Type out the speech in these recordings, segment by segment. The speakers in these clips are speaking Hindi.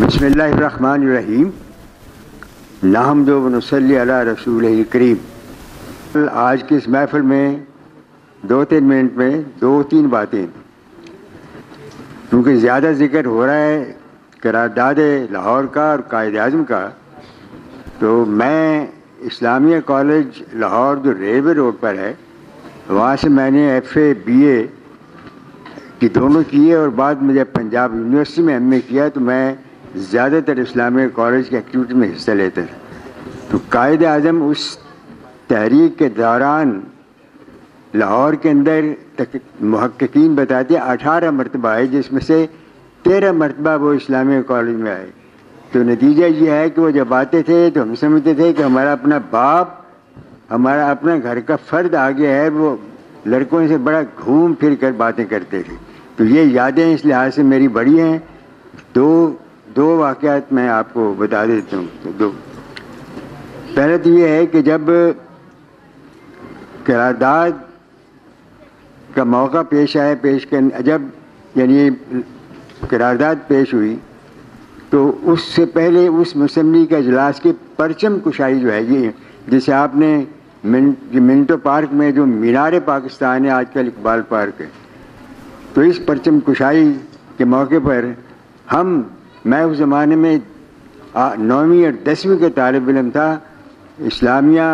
बसमीम नाहमद वनसली अला रसूल करीम आज की इस महफिल में दो तीन मिनट में दो तीन बातें क्योंकि ज़्यादा ज़िक्र हो रहा है करारदाद लाहौर का और कायद अज़म का तो मैं इस्लामिया कॉलेज लाहौर जो रेलवे रोड पर है वहाँ से मैंने एफ़ ए बी ए की दोनों किए और बाद में जब पंजाब यूनिवर्सिटी में एम ए किया तो मैं ज़्यादातर इस्लामिक कॉलेज के एक्टिविटी में हिस्सा लेते थे। तो कायद अज़म उस तहरीक के दौरान लाहौर के अंदर तक महक्कीन बताते, अठारह मरतबा आए जिसमें से तेरह मरतबा वो इस्लामिक कॉलेज में आए। तो नतीजा ये है कि वो जब आते थे तो हम समझते थे कि हमारा अपना बाप, हमारा अपना घर का फ़र्द आ गया है, वो लड़कों से बड़ा घूम फिर कर बातें करते थे। तो ये यादें इस लिहाज से मेरी बड़ी हैं। दो दो वाक़ात मैं आपको बता देता हूँ। दो। पहले तो ये है कि जब करारदाद का मौका पेश आया पेश कर जब यानी करारदाद पेश हुई तो उससे पहले उस मुसम्मी का अजलास की परचम कुशाई जो है ये जिसे आपने मिन, मिनटो पार्क में जो मीनार पाकिस्तान है आजकल इकबाल पार्क है तो इस परचम कुशाई के मौके पर हम मैं उस ज़माने में नौवीं और दसवीं के तालब इलम था, इस्लामिया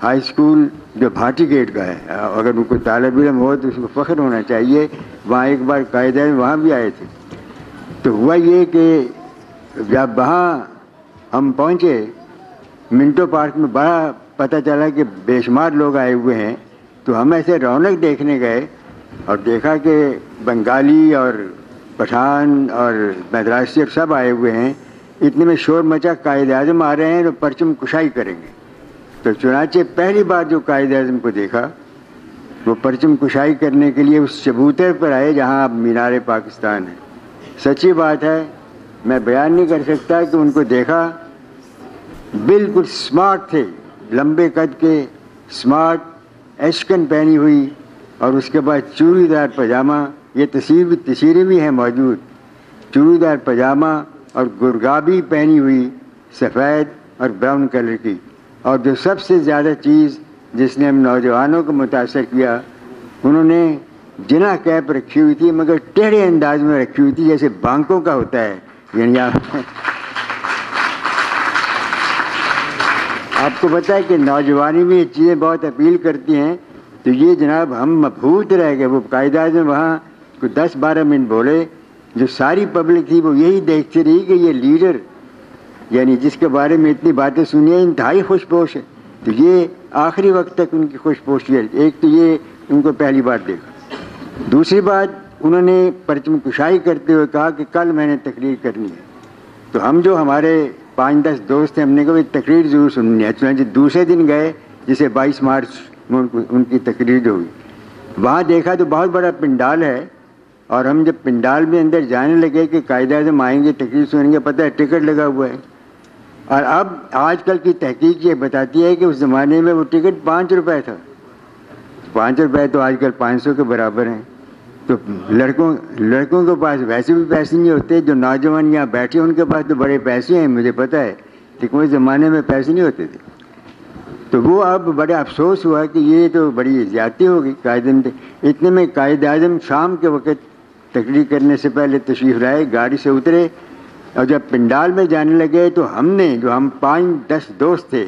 हाई स्कूल जो भाटी गेट का है। अगर उनको तालब इलम हो तो उसको फ़ख्र होना चाहिए, वहाँ एक बार कायदे वहाँ भी आए थे। तो हुआ ये कि जब वहाँ हम पहुँचे, मिंटो पार्क में बड़ा पता चला कि बेशुमार लोग आए हुए हैं तो हम ऐसे रौनक देखने गए और देखा कि बंगाली और पठान और मद्रासी और सब आए हुए हैं। इतने में शोर मचा कायद अजम आ रहे हैं तो परचम कुशाई करेंगे। तो चुनाचे पहली बार जो कायद अजम को देखा, वो परचम कुशाई करने के लिए उस चबूतर पर आए, जहाँ अब मीनार पाकिस्तान है। सच्ची बात है, मैं बयान नहीं कर सकता कि उनको देखा। बिल्कुल स्मार्ट थे, लंबे कद के, स्मार्ट, एशकन पहनी हुई, और उसके बाद चूड़ीदार पजामा ये तस्वीर भी तस्वीरें भी हैं मौजूद। चूड़ीदार पजामा और गुरगाबी पहनी हुई सफ़ेद और ब्राउन कलर की। और जो सबसे ज़्यादा चीज़ जिसने हम नौजवानों को मुतासर किया, उन्होंने जिना कैप रखी हुई थी, मगर टेढ़े अंदाज में रखी हुई थी, जैसे बांकों का होता है। यानी आप आपको पता है कि नौजवानी में ये चीज़ें बहुत अपील करती हैं। तो ये जनाब, हम मबहूत रह गए, वो कायदा में वहाँ को दस बारह मिनट बोले, जो सारी पब्लिक थी वो यही देखती रही कि ये लीडर, यानी जिसके बारे में इतनी बातें सुनी है, इंतहाई खुशपोश है। तो ये आखिरी वक्त तक उनकी खुशपोशी है एक तो ये उनको पहली बार देखा। दूसरी बात, उन्होंने परचम कुशाई करते हुए कहा कि कल मैंने तकरीर करनी है। तो हम जो हमारे पाँच दस दोस्त हैं, हमने कहा तकरीर ज़रूर सुननी है। चुनाचे दूसरे दिन गए, जिसे 22 मार्च में उनकी तकरीर जो हुई वहाँ देखा तो बहुत बड़ा पिंडाल है और हम जब पिंडाल में अंदर जाने लगे कि कायदा से आएँगे तकलीफ़ सुनेंगे, पता है, टिकट लगा हुआ है। और अब आजकल की तहकीक ये बताती है कि उस ज़माने में वो टिकट पाँच रुपए था। पाँच रुपए तो आजकल पाँच सौ के बराबर हैं। तो लड़कों लड़कों के पास वैसे भी पैसे नहीं होते, जो नौजवान यहाँ बैठे उनके पास तो बड़े पैसे हैं, मुझे पता है। लेकिन उस ज़माने में पैसे नहीं होते थे। तो वो अब बड़े अफसोस हुआ कि ये तो बड़ी ज़्यादती होगी कायद इतने में कायद आज़म शाम के वक्त तकरीर करने से पहले तशरीफ़ लाए, गाड़ी से उतरे और जब पिंडाल में जाने लगे तो हमने, जो हम पाँच दस दोस्त थे,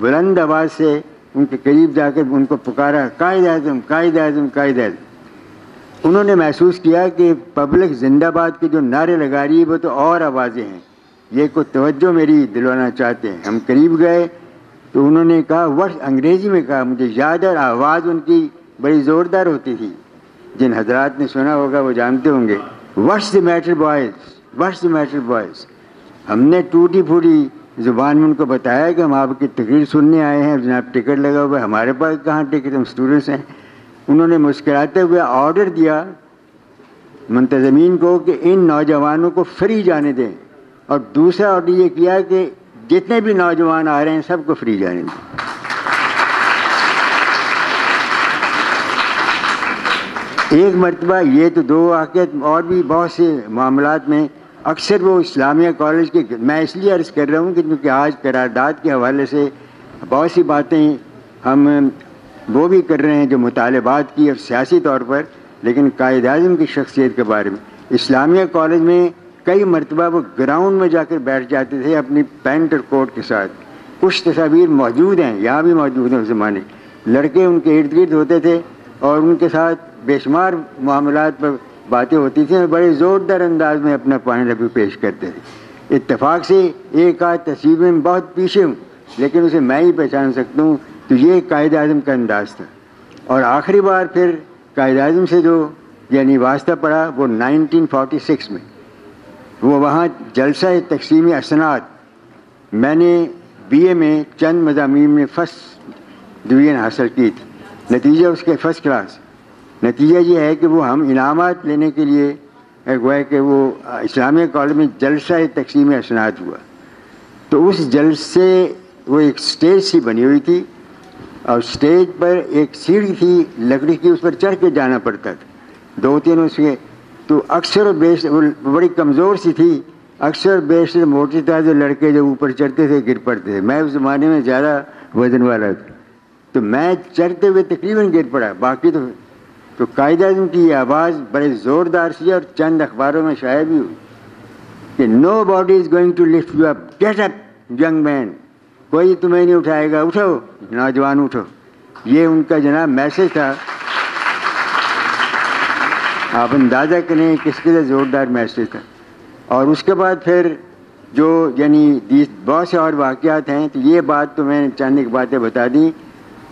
बुलंद आवाज़ से उनके करीब जाकर उनको पुकारा, कायद आज़म कायद आज़म कायद आज़म। उन्होंने महसूस किया कि पब्लिक जिंदाबाद के जो नारे लगा रही है, वो तो और आवाज़ें हैं। ये को तवज्जो मेरी दिलवाना चाहते हैं। हम करीब गए तो उन्होंने कहा, वर्ष अंग्रेज़ी में कहा, मुझे याद है आवाज़ उनकी बड़ी ज़ोरदार होती थी। जिन हजरात ने सुना होगा, वो जानते होंगे। What's the matter boys what's the matter boys हमने टूटी फूटी ज़ुबान में उनको बताया कि हम आपकी तकरीर सुनने आए हैं। जनाब टिकट लगा हुआ है, हमारे पास कहाँ टिकट हम स्टूडेंट्स हैं। उन्होंने मुस्कराते हुए ऑर्डर दिया। मुंतजमीन को कि इन नौजवानों को फ्री जाने दें। और दूसरा ऑर्डर ये किया कि जितने भी नौजवान आ रहे हैं, सबको फ्री जाने दें। एक मरतबा ये तो दो वाक़ और भी बहुत से मामला में अक्सर वो इस्लामिया कॉलेज के, मैं इसलिए अर्ज़ कर रहा हूँ कि क्योंकि आज करारदाद के हवाले से बहुत सी बातें हम, वो भी कर रहे हैं जो मुतालबात की और सियासी तौर पर, लेकिन कायद अजम की शख्सियत के बारे में। इस्लामिया कॉलेज में कई मरतबा वो ग्राउंड में जाकर बैठ जाते थे अपनी पैंट और कोट के साथ। कुछ तस्वीर मौजूद हैं, यहाँ भी मौजूद हैं उस ज़माने। लड़के उनके इर्द गिर्द होते थे और उनके साथ बेशुमार मामला पर बातें होती थी और बड़े ज़ोरदार अंदाज में अपना पॉइंट ऑफ़ व्यू पेश करते थे। इतफाक़ से एक आध तस्वीर में बहुत पीछे हूँ, लेकिन उसे मैं ही पहचान सकता हूँ। तो ये कायद अजम का अंदाज था। और आखिरी बार फिर कायद अजम से जो यानी वास्ता पड़ा, वो 1946 में। वो वहाँ जलसा तकसीम असनात मैंने बीए में चंद मजामी में फ़र्स्ट डिवीज़न हासिल की थी। नतीजा उसके फ़र्स्ट क्लास। नतीजा ये है कि वो हम इनामत लेने के लिए गोया कि वो इस्लामिया कॉलेज में जलसा तकसीम असनात हुआ। तो उस जलसे वो एक स्टेज सी बनी हुई थी, और स्टेज पर एक सीढ़ी थी, लकड़ी की, उस पर चढ़ के जाना पड़ता था। दो तीन उसके तो अक्सर बेश बड़ी कमज़ोर सी थी, अक्सर बेश मोटे ताजे लड़के जो ऊपर चढ़ते थे, गिर पड़ते थे। मैं उस ज़माने में ज़्यादा वज़न वाला था। तो मैं चढ़ते हुए तकरीबन गिर पड़ा, बाकी तो तो कायदा की आवाज़ बड़े ज़ोरदार सी और चंद अखबारों में शायद भी हुई कि nobody is going to lift you up get up young man कोई तुम्हें नहीं उठाएगा। उठो, नौजवान, उठो। ये उनका जनाब मैसेज था। आप अंदाज़ा करें किसके लिए ज़ोरदार मैसेज था। और उसके बाद फिर जो यानी बहुत से और वाक़ात हैं तो ये बात तो मैंने चंद एक बातें बता दी।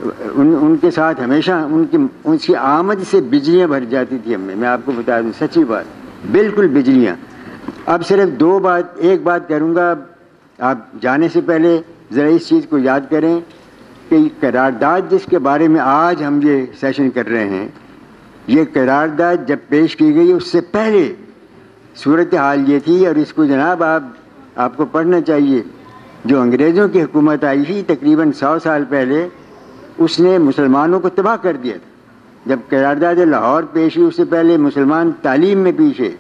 उन, उनके साथ हमेशा उनकी उनकी आमद से बिजलियाँ भर जाती थी हमें। मैं आपको बता दूँ, सच्ची बात, बिल्कुल बिजलियाँ। अब सिर्फ़ दो बात, एक बात करूँगा, आप जाने से पहले ज़रा इस चीज़ को याद करें कि करारदाद जिसके बारे में आज हम ये सेशन कर रहे हैं, ये करारदाद जब पेश की गई, उससे पहले सूरत हाल ये थी और इसको जनाब आप, आपको पढ़ना चाहिए। जो अंग्रेज़ों की हुकूमत आई थी, तकरीबन सौ साल पहले उसने मुसलमानों को तबाह कर दिया था। जब करारदाद लाहौर पेश हुई उससे पहले मुसलमान तालीम में पीछे,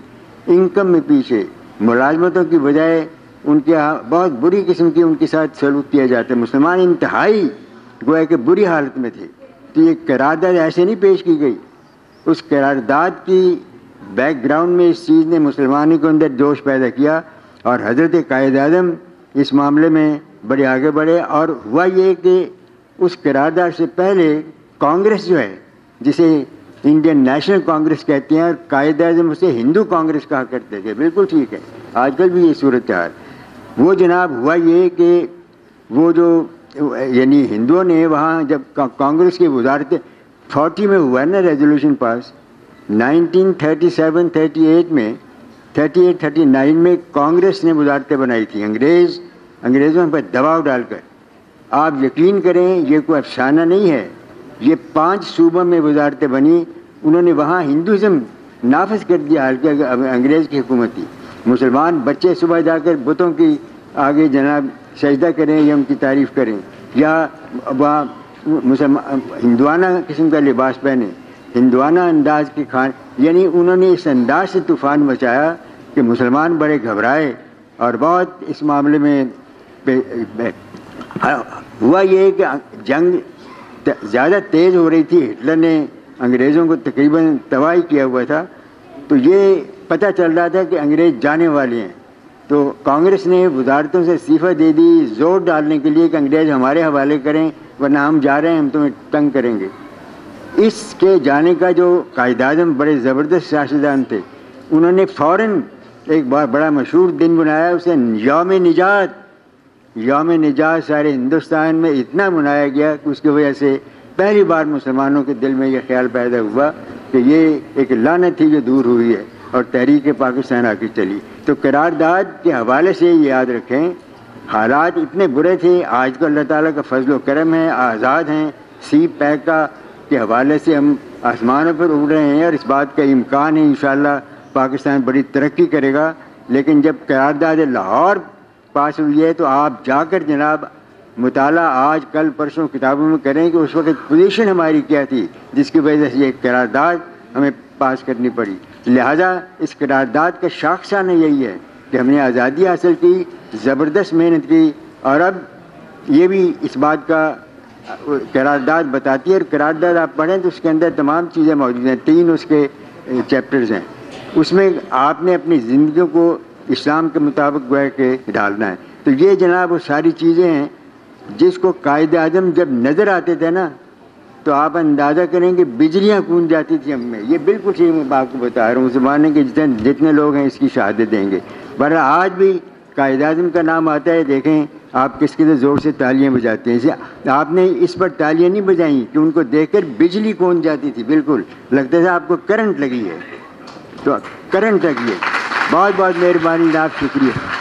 इनकम में पीछे, मुलाजमतों की बजाय उनके यहाँ बहुत बुरी किस्म की उनके साथ सलूक किया जाता है। मुसलमान इंतहाई गोया के बुरी हालत में थे। तो ये करारदाद ऐसे नहीं पेश की गई। उस करारदाद की बैकग्राउंड में इस चीज़ ने मुसलमानों के अंदर जोश पैदा किया और हज़रत कायद आज़म इस मामले में बड़े आगे बढ़े और हुआ ये कि उस करारदाद से पहले कांग्रेस जो है, जिसे इंडियन नेशनल कांग्रेस कहते हैं और कायद अजम उसे हिंदू कांग्रेस कहा करते थे, बिल्कुल ठीक है। आजकल भी ये सूरत हाल वो जनाब हुआ ये कि वो जो, यानी हिंदुओं ने वहाँ जब कांग्रेस की वजारत फोर्टी में हुआ ना रेजोल्यूशन पास 1937-38 में 38-39 में कांग्रेस ने वजारतें बनाई थी। अंग्रेज़, अंग्रेज़ों पर दबाव डालकर आप यकीन करें, ये कोई अफसाना नहीं है। ये पाँच सूबों में वजारतें बनी, उन्होंने वहाँ हिंदुज़म नाफज कर दिया, हल्के अंग्रेज़ की हुकूमत थी मुसलमान बच्चे सुबह जाकर बुतों की आगे जनाब सजदा करें या उनकी तारीफ़ करें। या वहाँ मुसलमान हिंदुआना किस्म का लिबास पहने, हिंदुआना अंदाज के खान, यानी उन्होंने इस अंदाज से तूफ़ान मचाया कि मुसलमान बड़े घबराए और बहुत इस मामले में हुआ ये कि जंग ज़्यादा तेज़ हो रही थी, हिटलर ने अंग्रेज़ों को तकरीबन तबाही किया हुआ था। तो ये पता चल रहा था कि अंग्रेज़ जाने वाले हैं। तो कांग्रेस ने वजारतों से इस्तीफ़ा दे दी, ज़ोर डालने के लिए कि अंग्रेज़ हमारे हवाले करें, वरना हम जा रहे हैं, हम तुम्हें तंग करेंगे। इसके जाने का जो कायद अजम बड़े ज़बरदस्त सियासतदान थे, उन्होंने फ़ौर एक बार बड़ा मशहूर दिन बनाया उसे योम निजात योम निजात सारे हिंदुस्तान में इतना मनाया गया कि उसकी वजह से पहली बार मुसलमानों के दिल में यह ख्याल पैदा हुआ कि ये एक लानत थी जो दूर हुई है और तहरीक पाकिस्तान आके चली। तो करारदाद के हवाले से ये याद रखें, हालात इतने बुरे थे, आज को अल्लाह ताला का फजल करम है, आज़ाद हैं। सी पैक का हवाले से हम आसमानों पर उड़ रहे हैं और इस बात का इम्कान है इन पाकिस्तान बड़ी तरक्की करेगा। लेकिन जब करारदाद लाहौर पास हुई है तो आप जाकर जनाब मुताला आज, कल, परसों किताबों में करें कि उस वक्त पोजीशन हमारी क्या थी, जिसकी वजह से ये करारदाद हमें पास करनी पड़ी। लिहाजा इस करारदाद का शाखसाना यही है कि हमने आज़ादी हासिल की, ज़बरदस्त मेहनत की, और अब ये भी इस बात का करारदाद बताती है, और करारदाद आप पढ़ें तो उसके अंदर तमाम चीज़ें मौजूद हैं, तीन उसके चैप्टर्स हैं। उसमें आपने अपनी ज़िंदगी को इस्लाम के मुताबिक गए के डालना है। तो ये जनाब वो सारी चीज़ें हैं, जिसको कायद आज़म जब नज़र आते थे ना तो आप अंदाज़ा करेंगे बिजलियाँ कूद जाती थी हमें ये बिल्कुल ठीक मैं आपको बता रहा हूँ ज़माने के जितने जितने लोग हैं इसकी शहादत देंगे। पर आज भी कायद आज़म का नाम आता है, देखें आप किस किस ज़ोर से तालियाँ बजाते हैं। इसे आपने इस पर तालियाँ नहीं बजाई कि उनको देखकर बिजली कौन जाती थी, बिल्कुल। लगता था आपको करंट लगी है। तो करंट लगी है। बहुत बहुत मेहरबानी जनाब शुक्रिया।